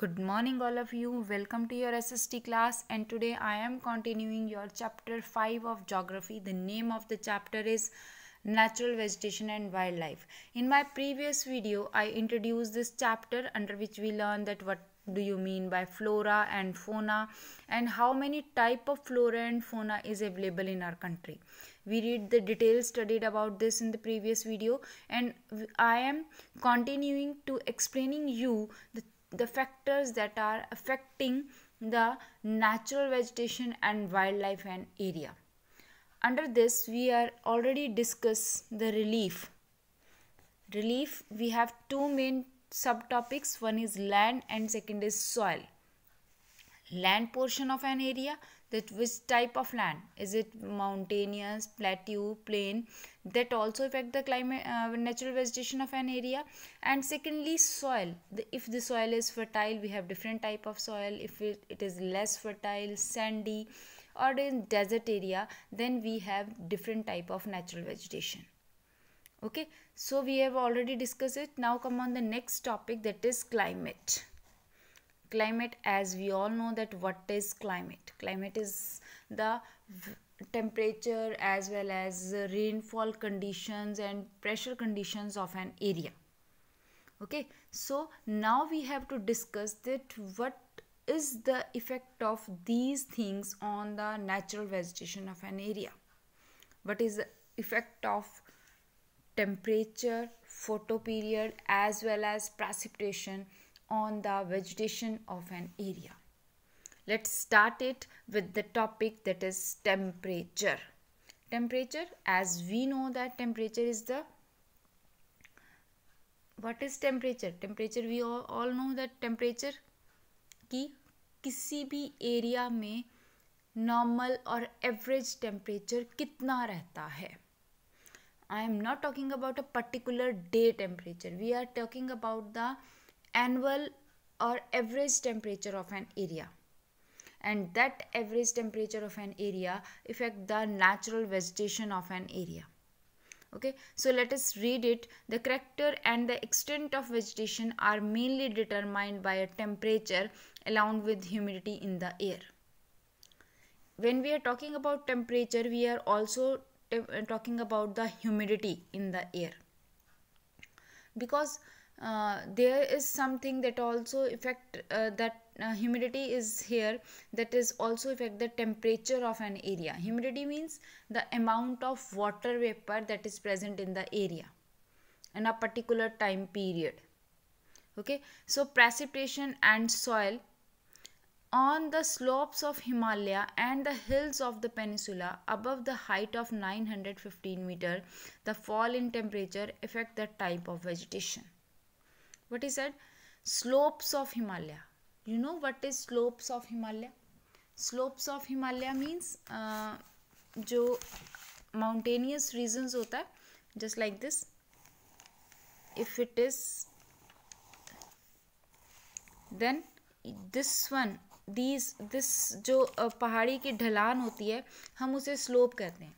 Good morning, all of you. Welcome to your SST class, and today I am continuing your chapter 5 of geography. The name of the chapter is Natural Vegetation and Wildlife. In my previous video, I introduced this chapter under which we learned that what do you mean by flora and fauna and how many type of flora and fauna is available in our country we read the details studied about this in the previous video and i am continuing to explaining you the the factors that are affecting the natural vegetation and wildlife and area. Under this we are already discuss the relief. Relief we have two main subtopics. One is land and second is soil. Land portion of an area that which type of land? Is it mountainous plateau plain? That also affect the climate uh, natural vegetation of an area. And secondly soil. The, if the soil is fertile we have different type of soil. If it, it is less fertile sandy or in desert area then we have different type of natural vegetation. Okay? So we have already discussed it. Now come on the next topic that is climate climate as we all know that what is climate? Climate is the temperature as well as rainfall conditions and pressure conditions of an area. Okay so now we have to discuss that what is the effect of these things on the natural vegetation of an area? What is the effect of temperature photoperiod as well as precipitation on the vegetation of an area. Let's start it with the topic that is temperature. Temperature as we know that temperature is the what is temperature temperature we all, all know that temperature कि किसी भी area में normal और average temperature कितना रहता है I am not talking about a particular day temperature we are talking about the annual or average temperature of an area. And that average temperature of an area affect the natural vegetation of an area. Okay? So let us read it. The character and the extent of vegetation are mainly determined by a temperature along with humidity in the air. When we are talking about temperature we are also talking about the humidity in the air. Because uh, there is something that also affect uh, that uh, humidity is here that is also affect the temperature of an area. Humidity means the amount of water vapor that is present in the area in a particular time period. Okay? So precipitation and soil on the slopes of Himalaya and the hills of the peninsula above the height of 915 meter the fall in temperature affect the type of vegetation what he said slopes of himalaya you know what is slopes of himalaya slopes of himalaya means uh, जो mountainous regions होता है just like this if it is then this one these this जो पहाड़ी की ढलान होती है हम उसे स्लोप कहते हैं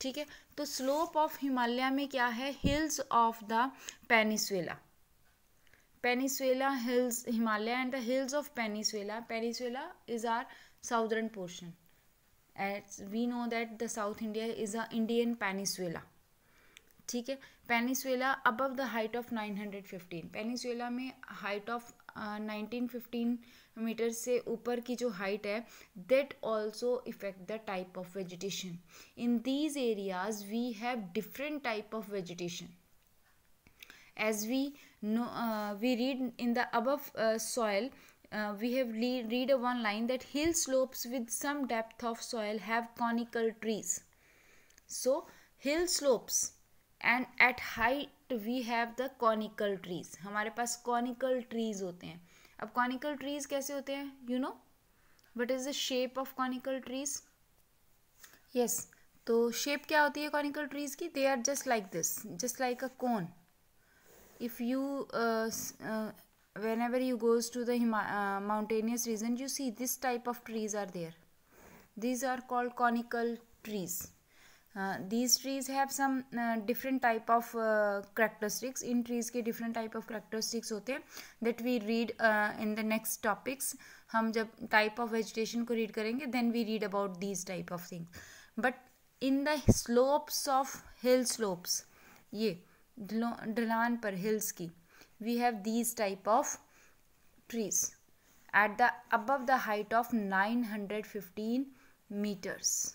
ठीक है तो स्लोप ऑफ़ हिमालय में क्या है hills of the peninsula Peninsular Hills, Himalaya and the hills of Peninsular. Peninsular is our southern portion. As we know that the South India is a Indian peninsula. ठीक है peninsula above the height of 915 peninsula में height of nineteen fifteen metre से ऊपर की जो height है that also effect the type of vegetation in these areas we have different type of vegetation as we no uh, we read in the above uh, soil uh, we have read a one line that hill slopes with some depth of soil have conical trees so hill slopes and at height we have the conical trees hamare paas conical trees hote hain ab conical trees kaise hote hain you know what is the shape of conical trees yes तो shape क्या होती है conical trees की they are just like this just like a cone if you uh, uh, whenever you goes to the uh, mountainous region you see this type of trees are there these are called conical trees uh, these trees have some uh, different type of uh, characteristics in trees के different type of characteristics होते हैं that we read uh, in the next topics हम जब type of vegetation को read करेंगे then we read about these type of things but in the slopes of hill slopes ये Dolan per hillski. We have these type of trees at the above the height of 915 meters.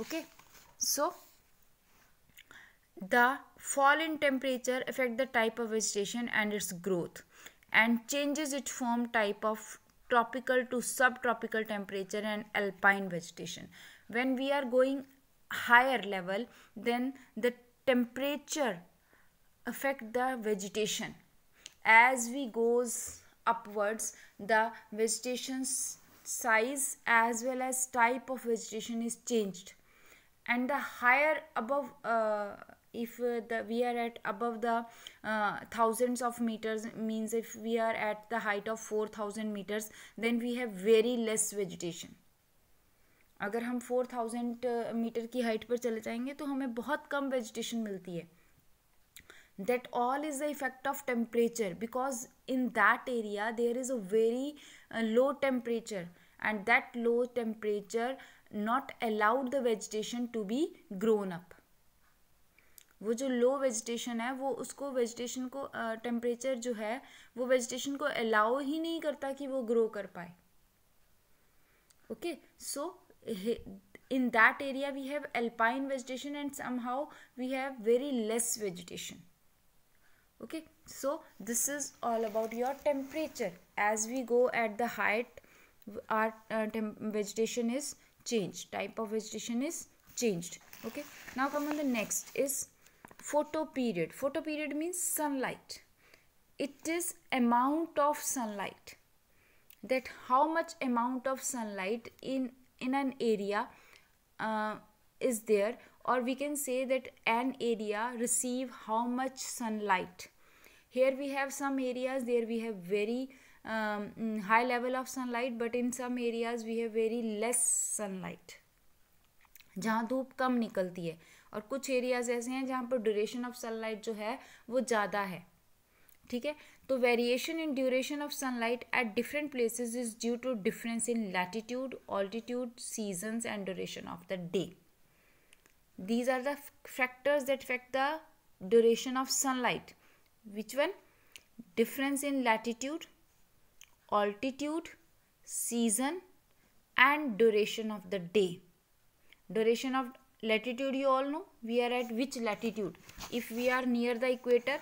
Okay, so the fall in temperature affect the type of vegetation and its growth and changes its form type of tropical to subtropical temperature and alpine vegetation. When we are going higher level then the temperature affect the vegetation. As we goes upwards the vegetation's size as well as type of vegetation is changed. And the higher above uh, if uh, the we are at above the uh, thousands of meters means if we are at the height of 4000 meters then we have very less vegetation अगर हम four thousand metre की height पर चले जाएँगे तो हमें बहुत कम vegetation मिलती है। That all is the effect of temperature because in that area there is a very low temperature and that low temperature not allowed the vegetation to be grown up वो जो लो वेजिटेशन है, वो उसको vegetation को uh, temperature जो है, वो vegetation को अलाउ ही नहीं करता कि वो ग्रो कर पाए। Okay so in that area we have alpine vegetation and somehow we have very less vegetation. Okay so this is all about your temperature. As we go at the height our uh, vegetation is changed. Type of vegetation is changed. Okay now come on the next is photoperiod photoperiod means sunlight. It is amount of sunlight. That how much amount of sunlight in in an area uh, is there or we can say that an area receive how much sunlight here we have some areas there we have very um, mm, high level of sunlight but in some areas we have very less sunlight जहाँ धूप कम निकलती है और कुछ areas ऐसे हैं जहाँ पर ड्यूरेशन ऑफ़ सनलाइट जो है वो ज़्यादा है ठीक है तो variation in duration of sunlight at different places is due to difference in latitude altitude seasons and duration of the day these are the factors that affect the duration of sunlight which one difference in latitude altitude season and duration of the day duration of latitude you all know we are at which latitude if we are near the equator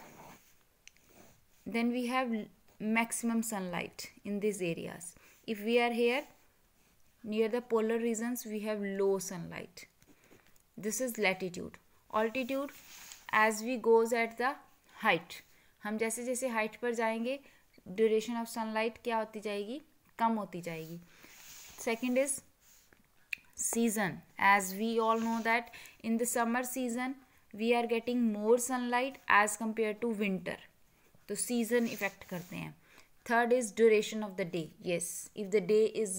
then we have maximum sunlight in these areas if we are here near the polar regions we have low sunlight this is latitude altitude as we goes at the height हम जैसे जैसे height पर जाएंगे duration of sunlight क्या होती जाएगी कम होती जाएगी second is season as we all know that in the summer season we are getting more sunlight as compare to winter तो सीजन इफेक्ट करते हैं third is duration of the day yes if the day is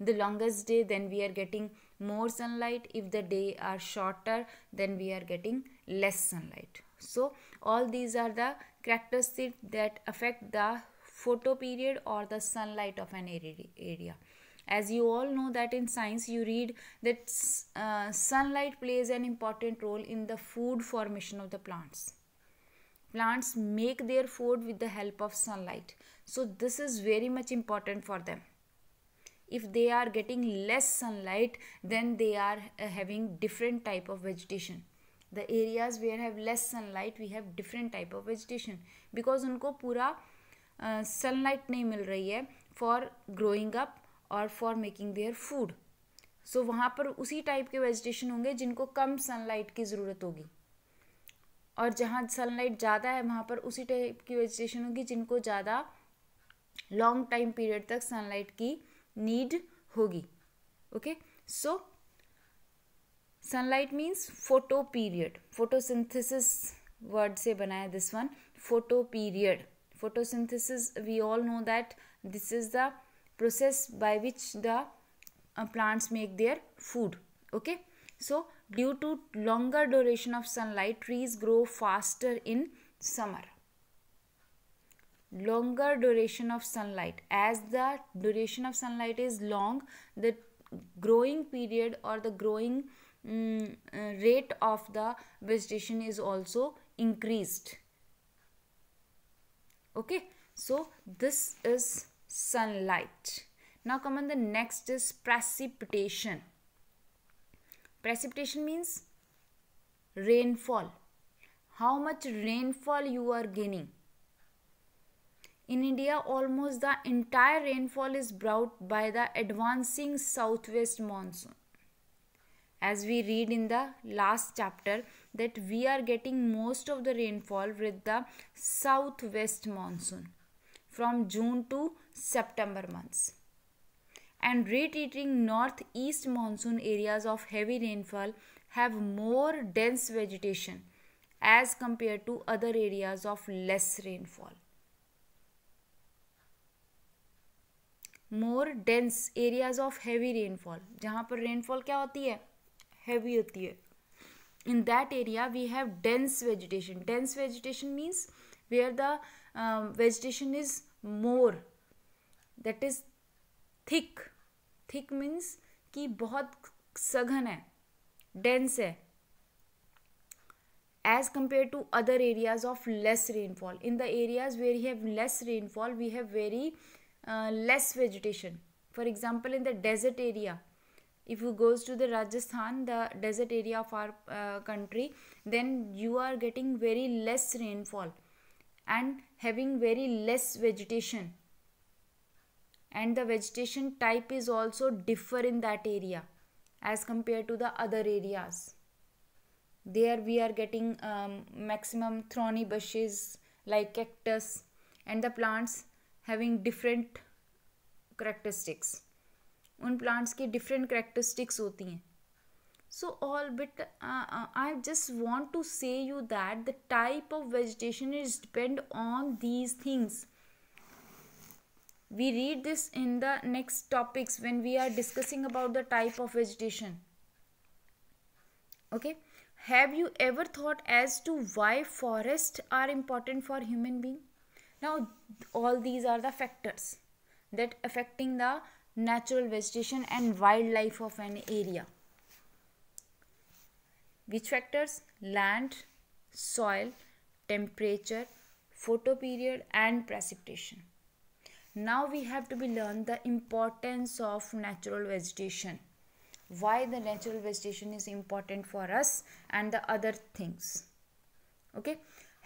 the longest day then we are getting more sunlight if the day are shorter then we are getting less sunlight so all these are the characteristics that affect the photo period or the sunlight of an area as you all know that in science you read that uh, sunlight plays an important role in the food formation of the plants Plants make their food with the help of sunlight so this is very much important for them if they are getting less sunlight then they are uh, having different type of vegetation the areas where have less sunlight we have different type of vegetation because उनको पूरा sunlight uh, नहीं मिल रही है for growing up और for making their food so वहाँ पर उसी टाइप के वेजिटेशन होंगे जिनको कम सनलाइट की ज़रूरत होगी और जहाँ सनलाइट ज़्यादा है वहाँ पर उसी टाइप की वेजिटेशन होगी जिनको ज़्यादा लॉन्ग टाइम पीरियड तक सनलाइट की नीड होगी। Okay so sunlight means photo period photosynthesis word से बनाया this one photo period we all know that this is the process by which the uh, plants make their food. Okay? So due to longer duration of sunlight trees grow faster in summer. Longer duration of sunlight. As the duration of sunlight is long the growing period or the growing um, rate of the vegetation is also increased. Okay so this is sunlight. Now come on the next is precipitation precipitation means rainfall how much rainfall you are gaining in India, almost the entire rainfall is brought by the advancing southwest monsoon. As we read in the last chapter, that we are getting most of the rainfall with the southwest monsoon from June to September months And retreating northeast monsoon areas of heavy rainfall have more dense vegetation as compared to other areas of less rainfall. More dense areas of heavy rainfall जहाँ पर rainfall क्या होती है heavy होती है in that area we have dense vegetation dense vegetation means where the vegetation is more that is thick thick means कि बहुत सघन है डेंस है as compared to other areas of less rainfall in the areas where you have less rainfall we have very uh, less vegetation for example in the desert area if you goes to the rajasthan the desert area of our uh, country then you are getting very less rainfall and having very less vegetation and the vegetation type is also differ in that area as compared to the other areas there we are getting um, maximum thorny bushes like cactus and the plants having different characteristics उन plants के different characteristics होती हैं so all but uh, uh, i just want to say you that the type of vegetation is depend on these things we read this in the next topics when we are discussing about the type of vegetation. Okay? Have you ever thought as to why forests are important for human being? Now all these are the factors that affecting the natural vegetation and wildlife of an area. Which factors? Land soil temperature photoperiod and precipitation now we have to be learn the importance of natural vegetation why the natural vegetation is important for us and the other things okay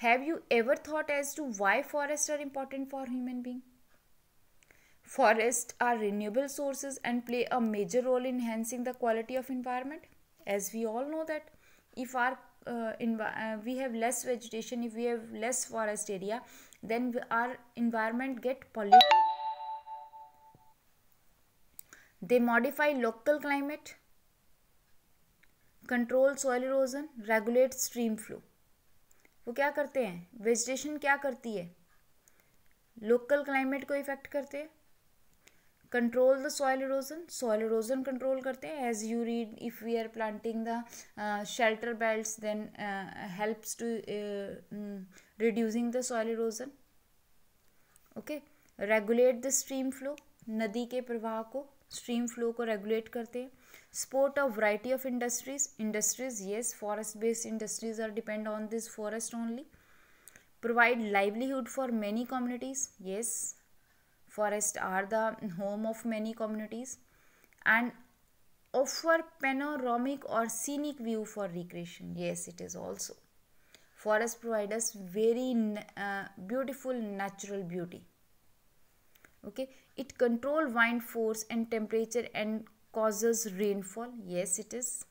have you ever thought as to why forests are important for human being? Forests are renewable sources and play a major role in enhancing the quality of environment. As we all know that if our uh, uh, we have less vegetation, if we have less forest area, then our environment get polluted. They modify local climate, control soil erosion, regulate stream flow. वो क्या करते हैं vegetation क्या करती है local climate को effect करते हैं control the soil erosion soil erosion control करते हैं. As you read if we are planting the shelter belt then helps to reducing the soil erosion okay regulate the stream flow नदी के प्रवाह को stream flow को regulate करते हैं. Support of variety of industries industries yes forest based industries are depend on this forest only provide livelihood for many communities yes forests are the home of many communities and offer panoramic or scenic view for recreation. Yes it is also. Forest provide us very uh, beautiful natural beauty. Okay? It control wind force and temperature and causes rainfall. Yes it is.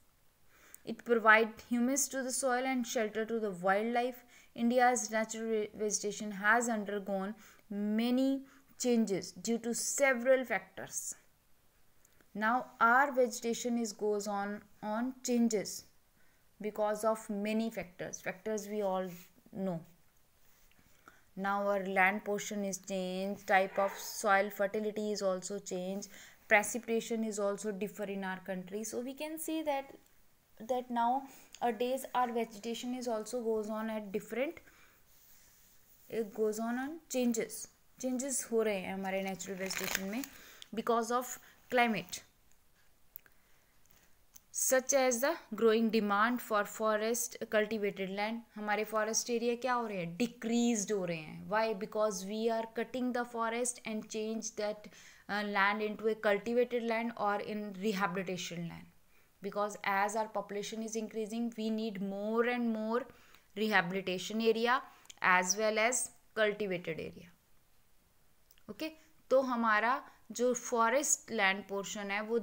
It provide humus to the soil and shelter to the wildlife. India's natural vegetation has undergone many changes due to several factors. Now our vegetation is goes on on changes because of many factors factors we all know. Now our land portion is changed type of soil fertility is also changed precipitation is also differ in our country. So we can see that that now days our vegetation is also goes on at different it goes on on changes changes हो रहे हैं हमारे natural vegetation में because of climate such as the growing demand for forest cultivated land हमारे forest area क्या हो रहे हैं? डिक्रीज हो रहे हैं. Why because we are cutting the forest and change that land into a cultivated land और in rehabilitation land because as our population is increasing we need more and more rehabilitation area as well as cultivated area okay? तो हमारा जो forest land portion है, वो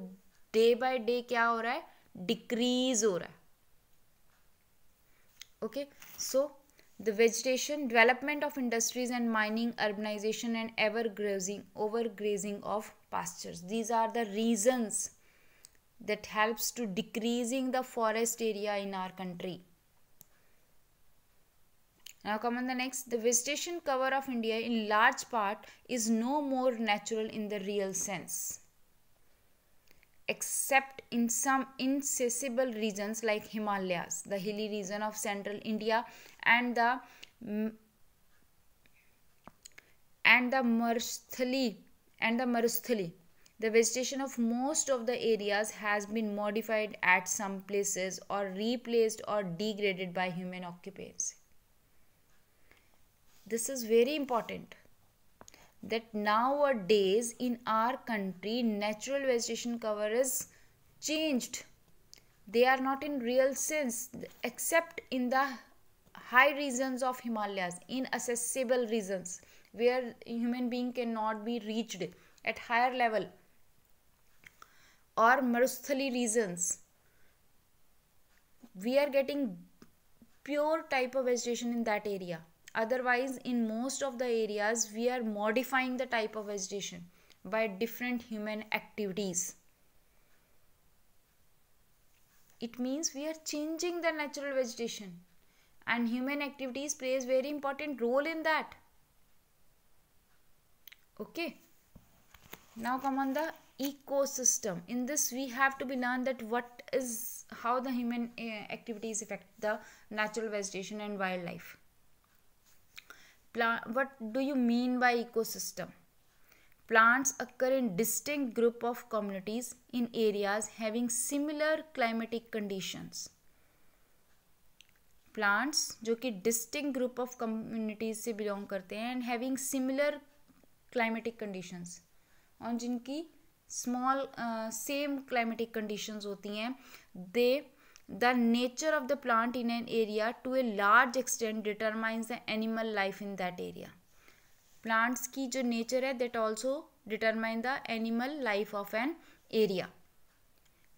day by day क्या हो रहा है? डिक्रीज हो रहा है। Okay? So the vegetation development of industries and mining urbanisation and ever grazing over grazing of pastures these are the reasons that helps to decreasing the forest area in our country Now come on the next. The vegetation cover of India in large part is no more natural in the real sense. Except in some inaccessible regions like Himalayas, the hilly region of central India and the and the Marusthali and the Marusthali the vegetation of most of the areas has been modified at some places or replaced or degraded by human occupancy. This is very important that nowadays in our country natural vegetation cover is changed. They are not in real sense except in the high regions of Himalayas, inaccessible regions where human being cannot be reached at higher level or Marusthali regions, we are getting pure type of vegetation in that area. Otherwise, in most of the areas, we are modifying the type of vegetation by different human activities. It means we are changing the natural vegetation and human activities plays very important role in that. Okay. Now come on the ecosystem in this we have to be learned that what is how the human uh, activities affect the natural vegetation and wildlife Plant, what do you mean by ecosystem plants occur in distinct group of communities in areas having similar climatic conditions plants जो कि distinct group of communities से belong करते हैं and having similar climatic conditions और जिनकी small same climatic conditions होती हैं दे the nature of the plant in an area to a large extent determines the animal life in that area plants की जो nature है that also determine the animal life of an area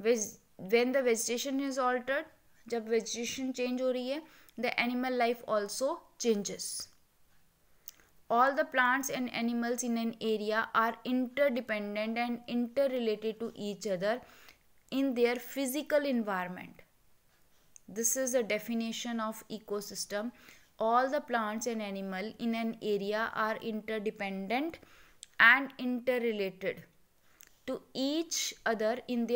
when the vegetation is altered जब vegetation change हो रही है the animal life also changes all the plants and animals in an area are interdependent and interrelated to each other in their physical environment this is a definition of ecosystem. All the plants and animal in an area are interdependent and interrelated to each other in their